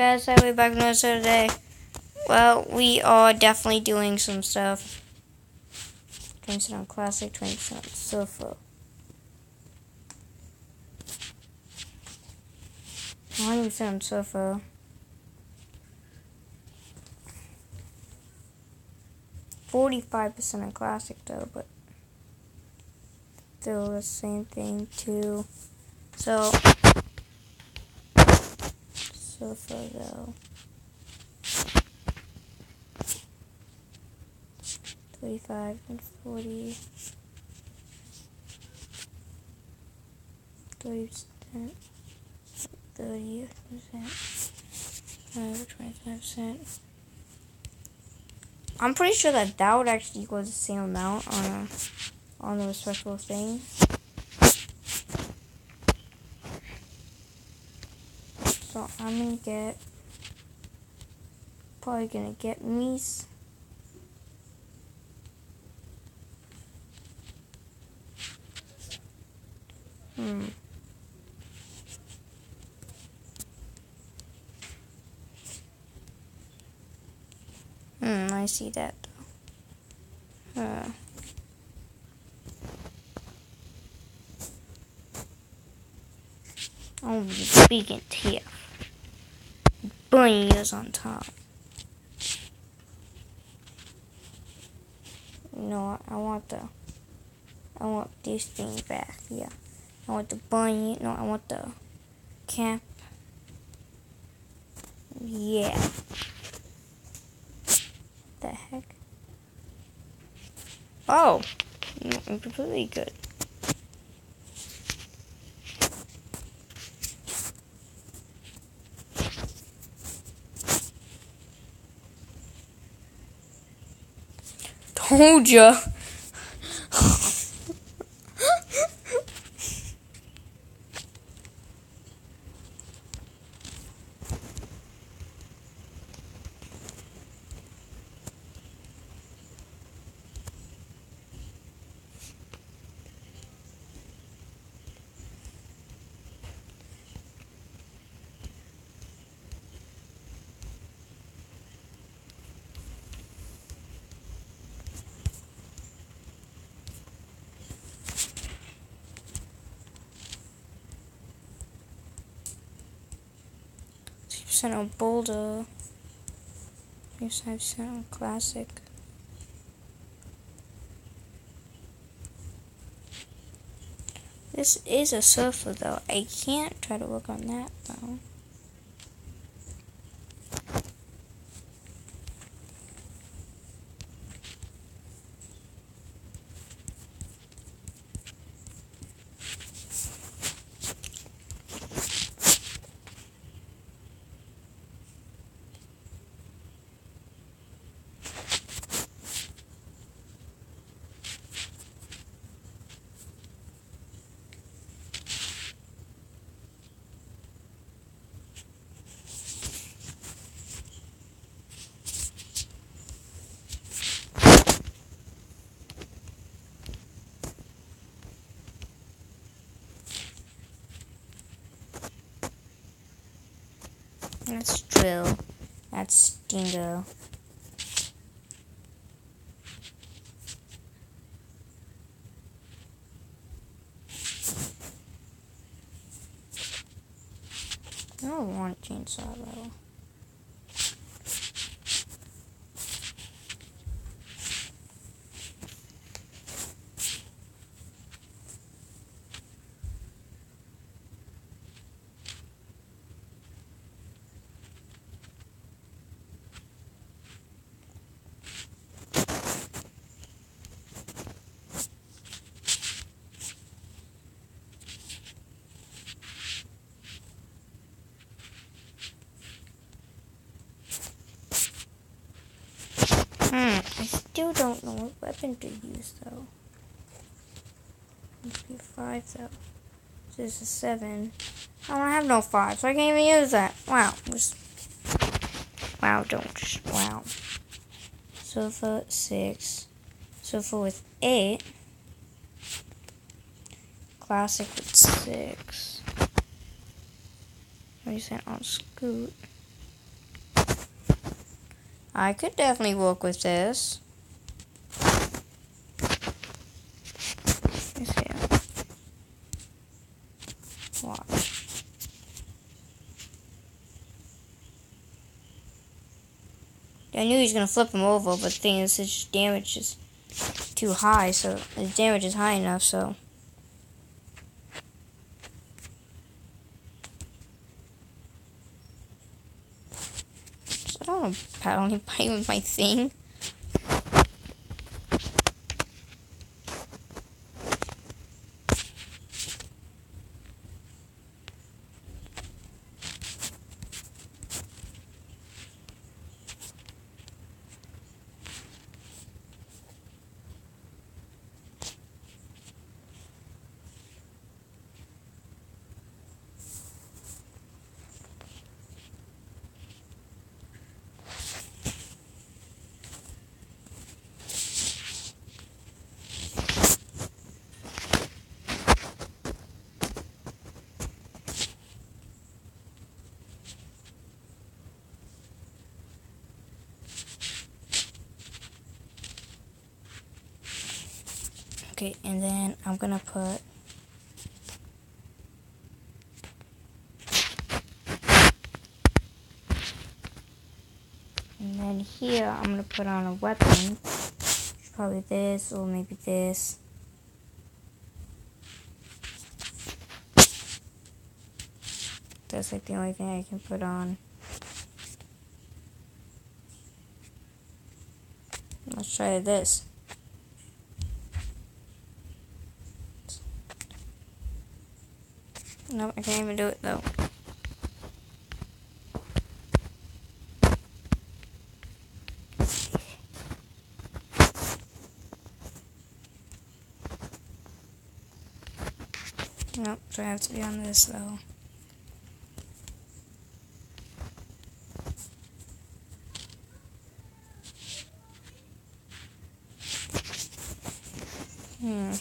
guys, be back another today. Well, we are definitely doing some stuff. 20% on classic, 20% on sofa. 100% on sofa. Forty-five percent on classic though, but still the same thing too. So sofa though. 35 and 40. 30 percent. 30 percent. 25 percent. I'm pretty sure that that would actually equal the same amount on on the respectable thing. I'm gonna get probably gonna get me. Hmm. Hmm, I see that. Oh, speaking to here. Bunny is on top. No, I want the, I want this thing back. Yeah, I want the bunny. No, I want the cap. Yeah. The heck? Oh, no, I'm completely good. Rúdia percent on Boulder. Here's five percent on Classic. This is a sofa though. I can't try to work on that though. That's drill. That's dingo. I don't want chainsaw though. Hmm, I still don't weapon to use though. Must be five though. This is a seven. Oh, I don't have no five, so I can't even use that. Wow. Just wow, don't wow. Sofa six. Sofa with eight. Classic with six. What you saying on oh, scoot? I could definitely work with this. Let's see. Watch. I knew he was gonna flip him over, but the thing is, his damage is too high, so his damage is high enough, so. I don't want to only play with my thing. Okay, and then I'm gonna put And then here I'm gonna put on a weapon. Probably this or maybe this. That's like the only thing I can put on. Let's try this. No, I can't even do it though. Nope, so I have to be on this though. Hmm.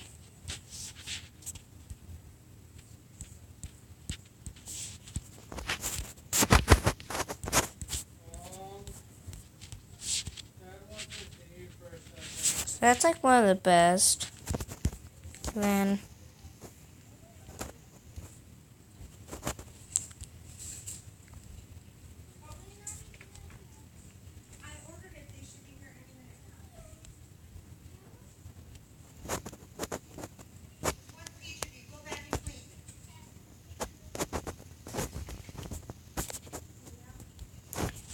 That's like one of the best. Then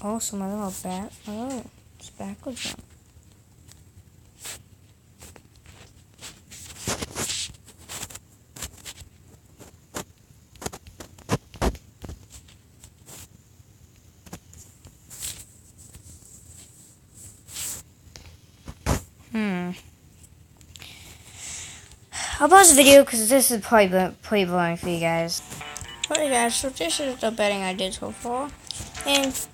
Oh, some other little bat. Oh, it's backwards one. The video because this is probably pretty boring for you guys. Alright guys, so this is the betting I did so far. And,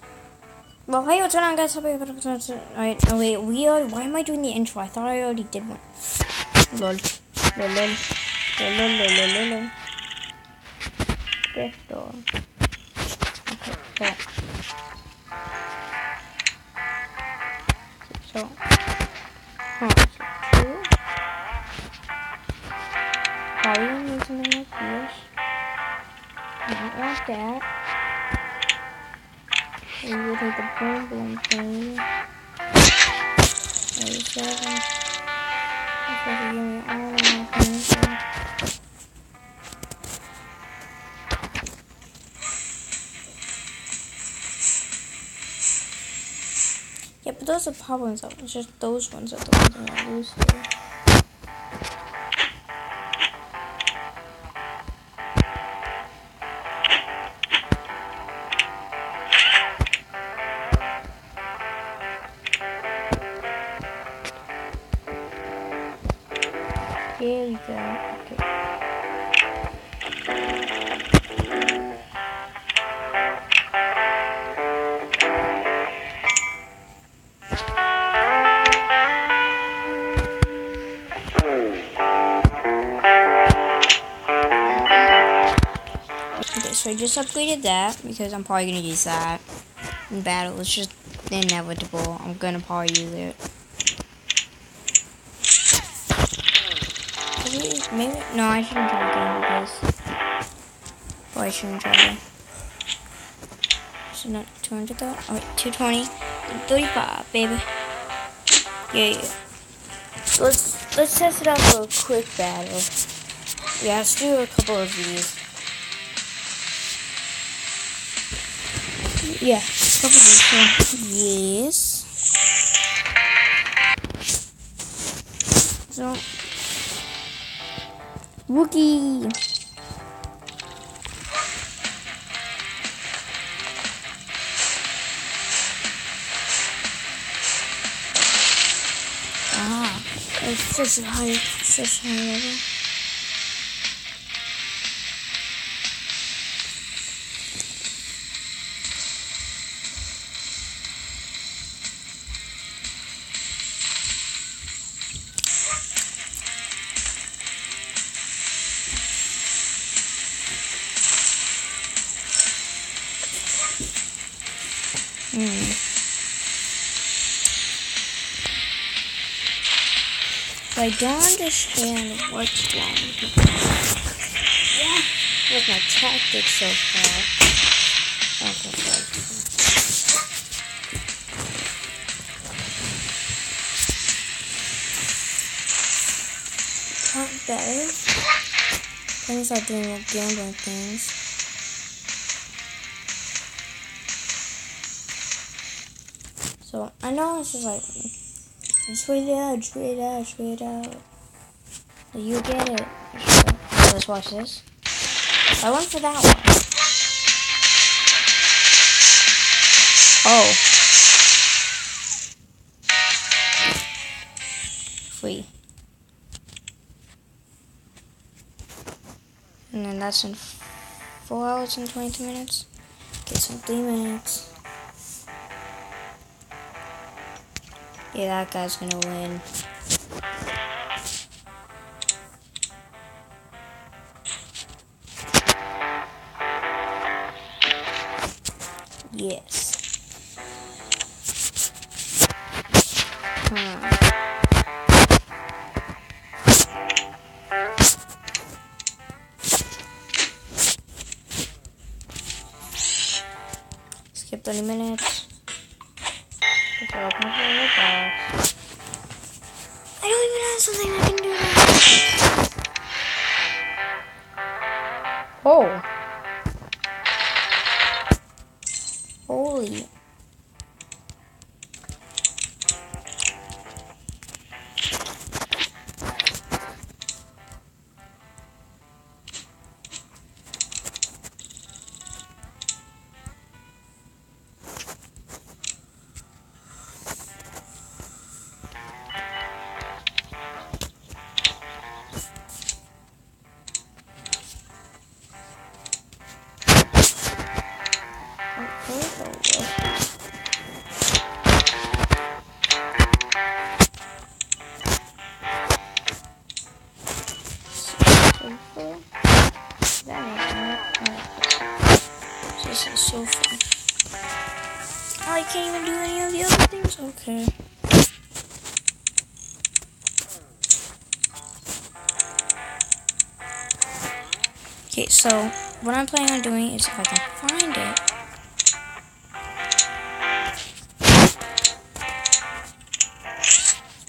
well, hey, what's going on guys? Alright, no wait, we are, why am I doing the intro? I thought I already did one. Lol. Lol, lol. Lol, lol, lol, lol, lol. This door. Okay. So, something like this. Not like that. And you take the boom boom thing. That's to me all of my. Yeah, but those are problems. It's just those ones are the ones I'm gonna lose here. Just upgraded that because I'm probably gonna use that in battle. It's just inevitable. I'm gonna probably use it. Maybe, maybe no, I shouldn't try again because. Oh, I shouldn't try again. So not 200 though. Oh, wait, 220, 35, baby. Yeah, yeah. Let's let's test it out for a quick battle. Yeah, let's do a couple of these. Yeah, of. Yes. So, Wookie. Ah, it's such a high, such a high level. Don't understand what's wrong with. Yeah. With my tactics so far. Okay, sorry. Not better. Me start doing more gambling things. So I know it's just like just wait it out, just wait it out, just wait it out. You get it. So let's watch this. I went for that one. Oh. Free. And then that's in four hours and 22 minutes. Get some three minutes. Yeah, that guy's gonna win. Yes. Hmm. Skip 30 minutes. I don't even have something I can Okay. Okay, so what I'm planning on doing is if I can find it.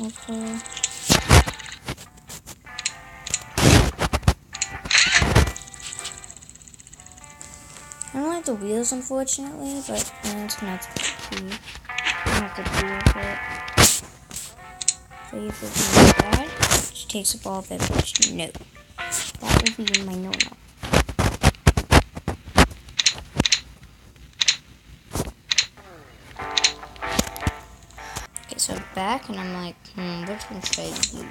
Okay. I don't like the wheels, unfortunately, but uh, it's gonna have to be. Deal with it. If it's not bad, it takes up all of it, which no. That will be my no-no. Okay, so back, and I'm like, hmm, which one should I use? So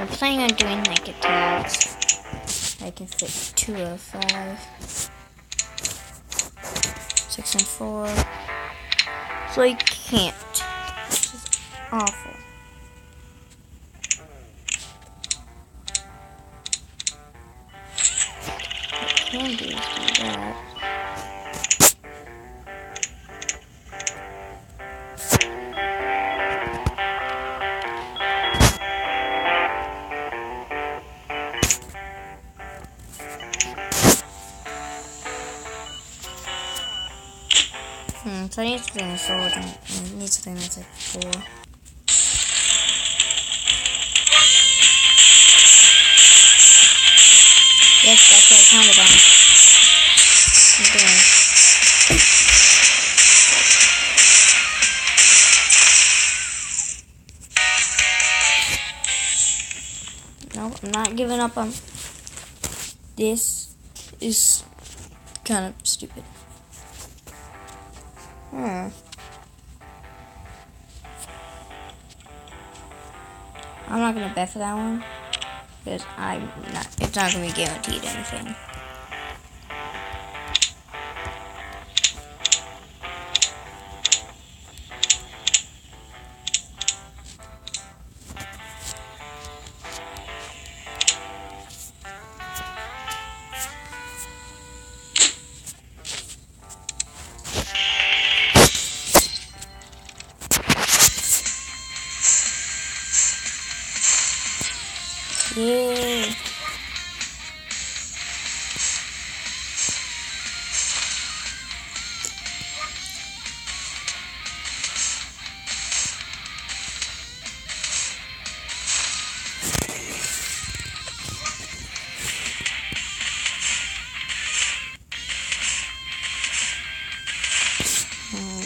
I'm planning on doing like attacks. I can fit two of five. Six and four. So I can't. This is awful. I can do I need something that's what I counted on. No, I'm not giving up on this is kind of stupid. Hmm. I'm not gonna bet for that one because I'm not. It's not gonna be guaranteed anything. Mm,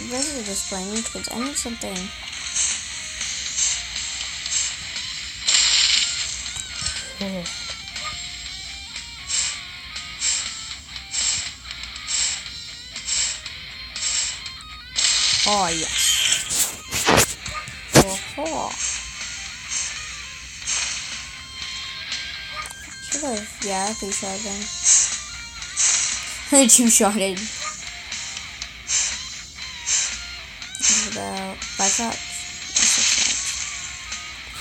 this is just plain because I need something. Oh yes. Oh, Should have, yeah, I think so then. Two shotted. About five shots.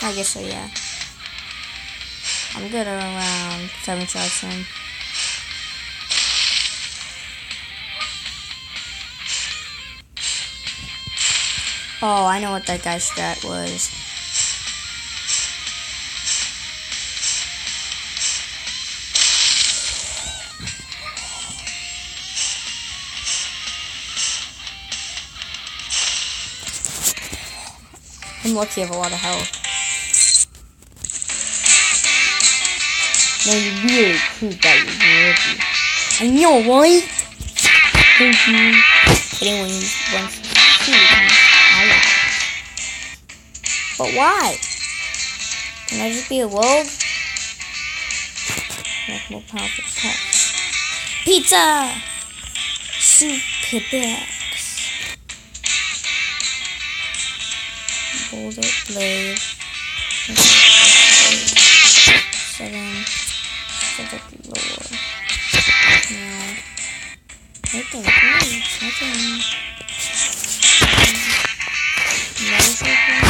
I guess so, yeah. I'm good around seven shots in. Oh, I know what that guy's strat was. I'm lucky I have a lot of health. No, you really proved that you're lucky. I know, right? Thank you. Anyone who wants to will. But why? Can I just be a rogue? Like more powerful attacks. Pizza! Super Bex. Boulder blade. Seven. Subject lower. No. Nothing. Nothing. Another circle. Whoa.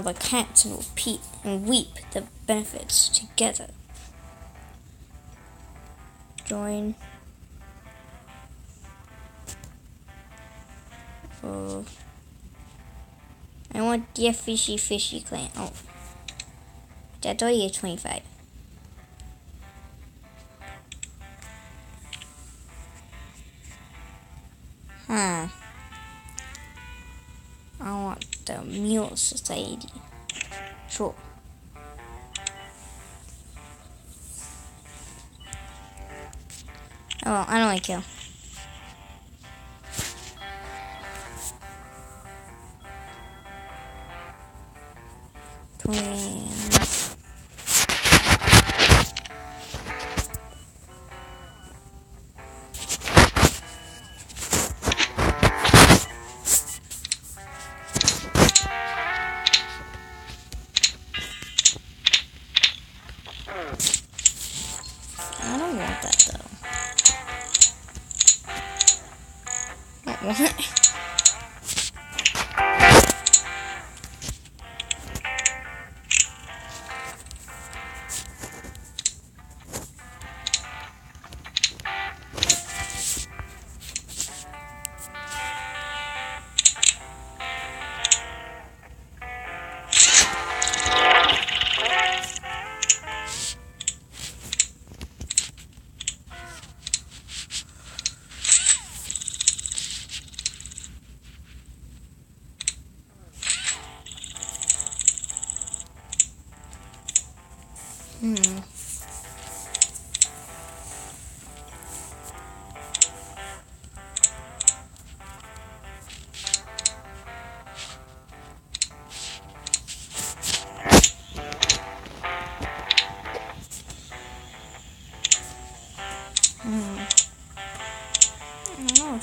The cats and repeat and weep the benefits together. Join. Oh. I want the fishy fishy clan. Oh. That's only 25. Huh. I want the Mule Society. Sure. Oh, I don't like you.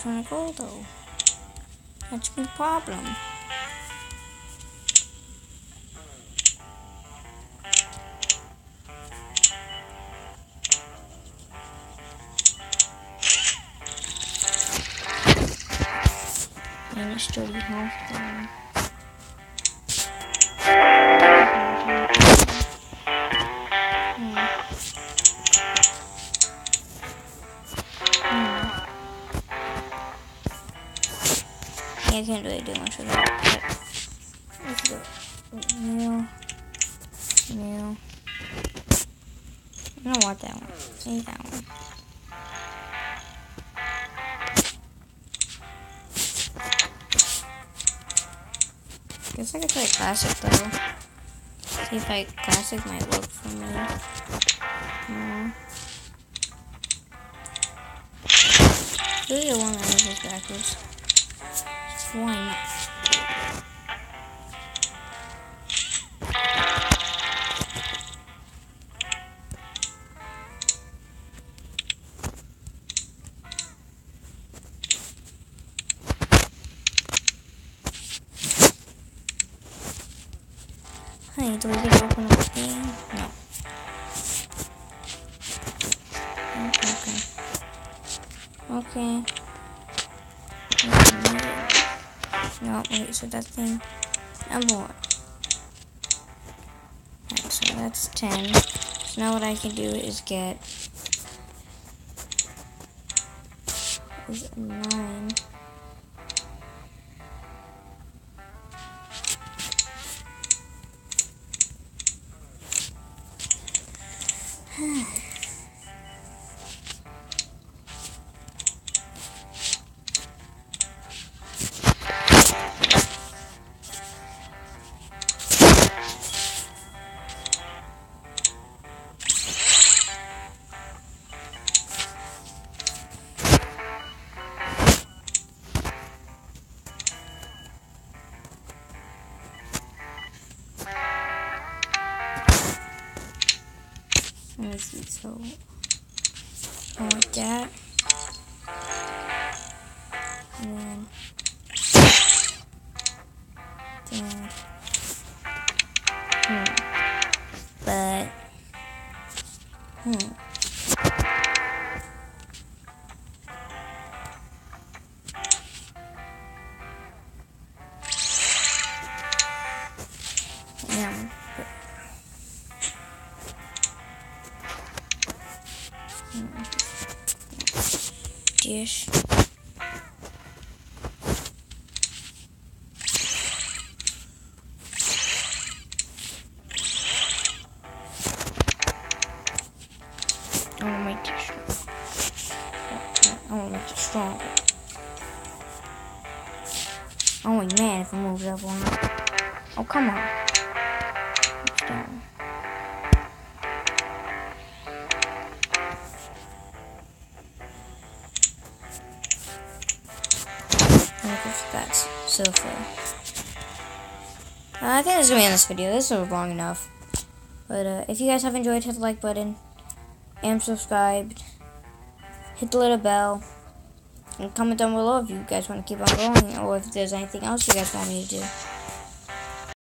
One to go though. That's the problem. And it's still I can't really do much with that. Let's go. New. New. I don't want that one. Need that one. Guess I could try classic though. See if like classic might work for me. No. Really one that is backwards. Why not? No, wait, so that's thing. Number one. Alright, so that's 10. So now what I can do is get. Is 9. Let me see. So, like that. And then, then, hmm. But, hmm. Come on. That's silver. Uh, I think this is gonna be in this video. This was long enough. But uh, if you guys have enjoyed, hit the like button and subscribed. Hit the little bell. And comment down below if you guys want to keep on going or if there's anything else you guys want me to do.